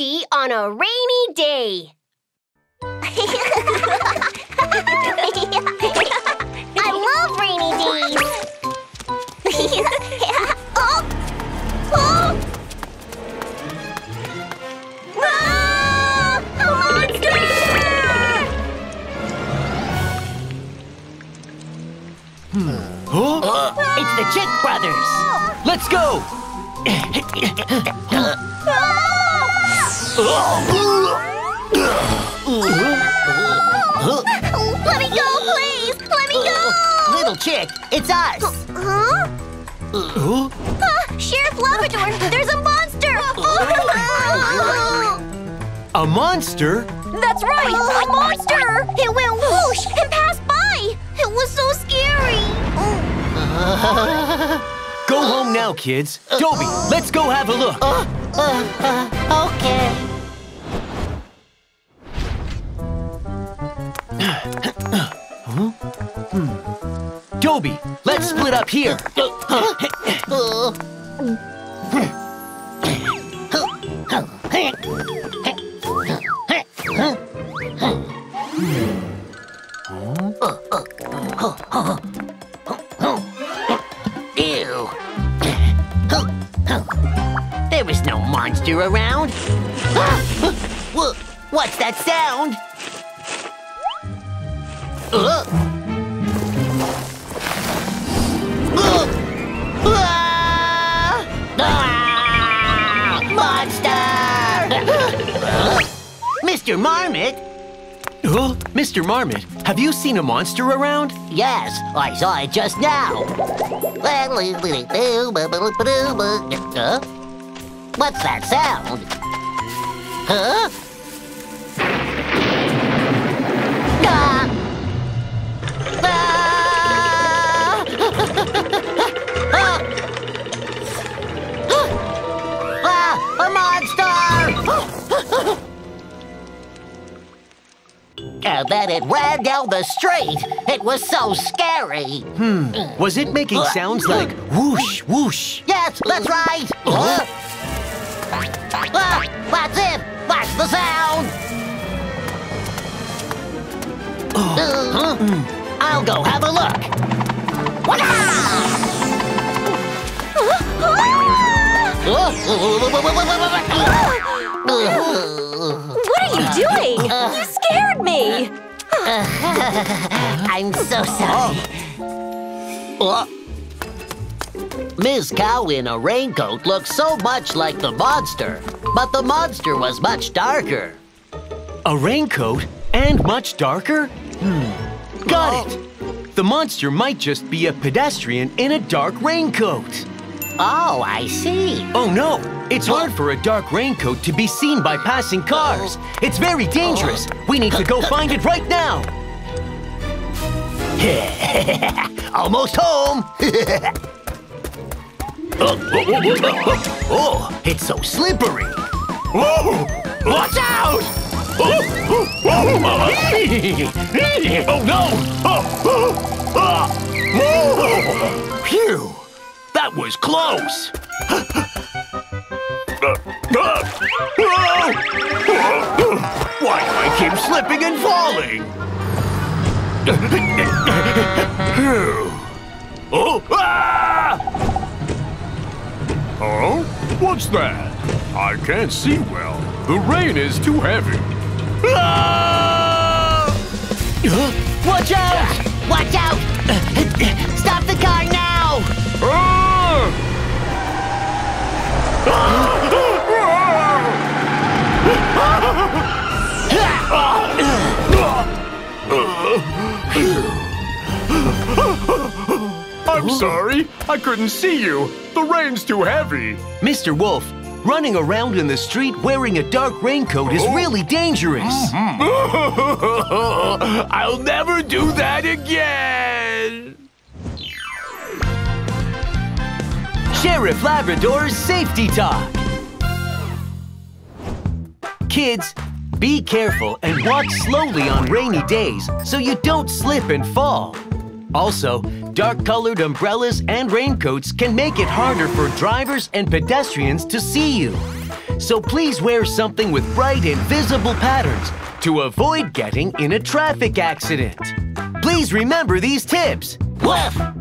on a rainy day. I love rainy days. oh! Oh! Ah! A monster! Huh? It's the Chick Brothers. Let's go! Let me go, please! Let me go! Little Chick, it's us. Huh? Huh? Ah, Sheriff Labrador, there's a monster! A monster? That's right, a monster! It went whoosh and passed by. It was so scary. Go home now, kids. Dobie, let's go have a look. Okay. Dobie, let's split up here. Ew. There was no monster around. What's that sound? Mr. Marmot? Huh? Mr. Marmot, have you seen a monster around? Yes, I saw it just now. Huh? What's that sound? Huh? And then it ran down the street. It was so scary. Hmm. Was it making sounds like whoosh, whoosh? Yes, that's right. Ah, that's it. That's the sound. Uh, I'll go have a look. What are you doing? You scared me. I'm so sorry. Uh, Miss Cow in a raincoat looks so much like the monster, but the monster was much darker. A raincoat and much darker? Hmm. Got it. The monster might just be a pedestrian in a dark raincoat. Oh, I see. Oh no! It's oh. hard for a dark raincoat to be seen by passing cars. It's very dangerous. We need to go find it right now. Almost home. Oh, oh, oh, it's so slippery. Oh, watch out! Oh, oh, no! Oh, Phew! That was close. Why do I keep slipping and falling? oh, ah! Oh? What's that? I can't see well. The rain is too heavy. Ah! Watch out! Watch out! Stop the car now! Ah! I'm sorry. I couldn't see you. The rain's too heavy. Mr. Wolf, running around in the street wearing a dark raincoat is oh. really dangerous. I'll never do that again. Sheriff Labrador's Safety Talk. Kids, be careful and walk slowly on rainy days so you don't slip and fall. Also, dark-colored umbrellas and raincoats can make it harder for drivers and pedestrians to see you. so please wear something with bright and visible patterns to avoid getting in a traffic accident. Please remember these tips. Woof!